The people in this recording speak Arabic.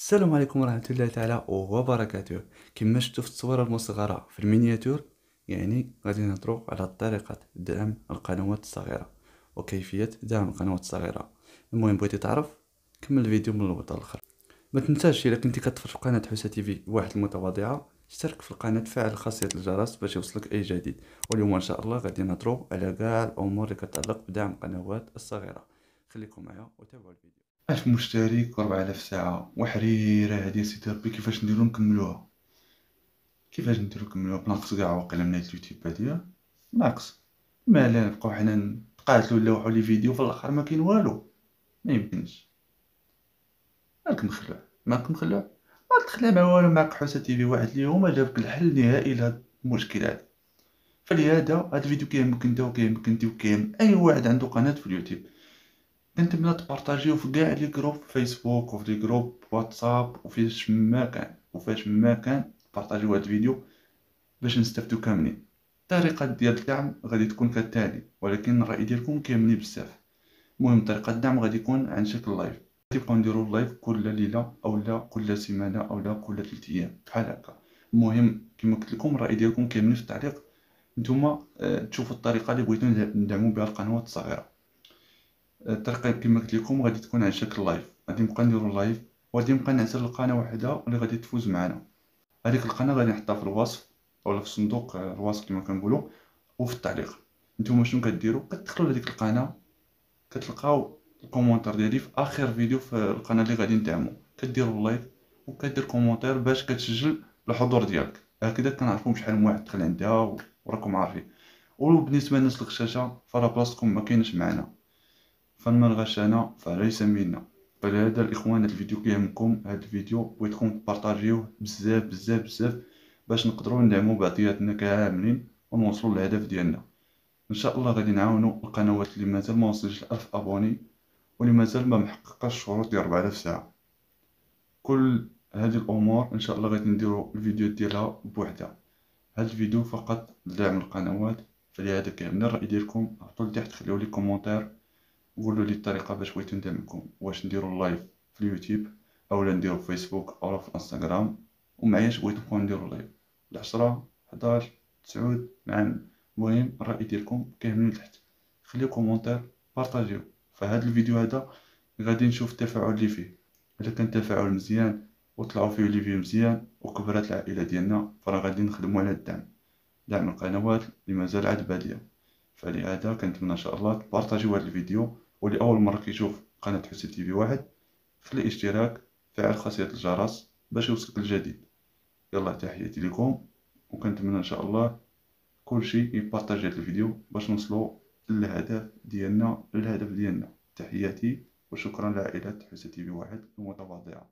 السلام عليكم ورحمة الله تعالى وبركاته. كما شفتوا في التصويرة المصغرة في ال miniature يعني غادي نهضروا على طريقة دعم القنوات الصغيرة وكيفية دعم القنوات الصغيرة. المهم بغيتي تعرف كمل الفيديو من الأول للآخر. ما تنساش إلا كنتي كتفرج في قناة حوسة TV واحد المتواضعة اشترك في القناة فعل خاصية الجرس باش يوصلك أي جديد. واليوم إن شاء الله غادي نهضروا على كاع الأمور اللي كتعلق بدعم القنوات الصغيرة. خليكم معايا وتابعوا الفيديو. ألف مشترك وربعآلاف ساعة. وحريرة هادي سيدي ربي كيفاش نديرو نكملوها؟ كيفاش نديرو نكملوها؟ بناقص قاع واقيلا من هاد اليوتيوب هادية ناقص مالا نبقاو حنا نتقاتلو نلوحو لي فيديو في الآخر ما كاين والو. ما يمكنش. مالك مخلوع مالك مخلوع ما تخلع مع والو. معاك حوسة TV واحد اليوم جابك الحل النهائي لهاد المشكل هذا. فلهذا هاد الفيديو كيهمك انت وكيهمك انت وكيهم أي واحد عنده قناة في اليوتيوب. كنتمنى تبارطاجيو في كاع les groupes فيسبوك وفي les groupes واتساب وفيش ما كان وفاش ما كان بارطاجيو هاد الفيديو باش نستافدو كاملين. الطريقة ديال الدعم غادي تكون كالتالي ولكن الرأي ديالكم كيهمني بزاف. المهم طريقة الدعم غادي يكون عن شكل live غادي نديرو ال live كل ليلة اولا كل سيمانة اولا كل ثلاث أيام بحال هكا. المهم كما قلت لكم الرأي ديالكم كيهمني في التعليق. نتوما آه تشوفوا الطريقة اللي بغيتو ندعمو بها القنوات الصغيرة. الطريقة كما قلت لكم غادي تكون على شكل live غادي نبقى نديرو live وغادي نبقى نعزل القناة وحدة اللي غادي تفوز معنا هذيك القناة غادي نحطها في الوصف اولا في صندوق الوصف كما كنقولوا وفي التعليق. نتوما شنو كديروا كتدخلوا لهذيك القناة كتلقاو ال commentaire ديالي في آخر فيديو في القناة اللي غادي ندعمو. كديروا ال like وكدير commentaire باش كتسجل الحضور ديالك. هكذا كنعرفوا شحال من واحد دخل عندها وراكم عارفين. وبالنسبة للناس الغشاشة فرا بلاصتكم ما كاينش معنا. فمن غشنا فليس منا. فلهذا الإخوان هذا الفيديو كيهمكم هذا الفيديو بغيتكم تبارطاجيوه بزاف بزاف بزاف باش نقدروا ندعموا بعضياتنا كاملين ونوصلوا للهدف ديالنا. إن شاء الله غادي نعاونوا القنوات اللي مازال ما وصلش ل 1000 أبوني واللي مازال ما محققاش الشروط ديال 4000 ساعة. كل هذه الأمور إن شاء الله غادي نديروا الفيديو ديالها بوحدها. هذا الفيديو فقط لدعم القنوات فلهذا كيهمنا الرأي ديالكم هبطوا لتحت خليو لي commentaire. قولوا لي الطريقة باش بغيتو ندعمكم واش نديرو ال live في اليوتيوب اولا نديرو في فيسبوك اولا في انستغرام ومعاياش بغيتو نبقاو نديرو live العشرة حداش تسعود نعم المهم الرأي ديالكم كيهمني تحت. خليو commentaire بارطاجيو. فهاد الفيديو هذا غادي نشوف التفاعل اللي فيه. إلا كان تفاعل مزيان وطلعوا فيه les vues مزيان وكبرات العائلة ديالنا فراه غادي نخدموا على الدعم. دعم القنوات اللي مازال عاد بادية. فلهذا كنتمنى إن شاء الله تبارطاجيو هذا الفيديو. واللي اول مرة كيشوف قناة حسين TV واحد خلي اشتراك فعل خاصية الجرس باش يوصلك الجديد يلا تحياتي لكم وكنتمنى إن شاء الله كل شيء يبارطاجي هذا الفيديو باش نوصلوا للهدف ديالنا للهدف ديالنا. تحياتي وشكرا لعائلة حسين تي في واحد المتواضعة.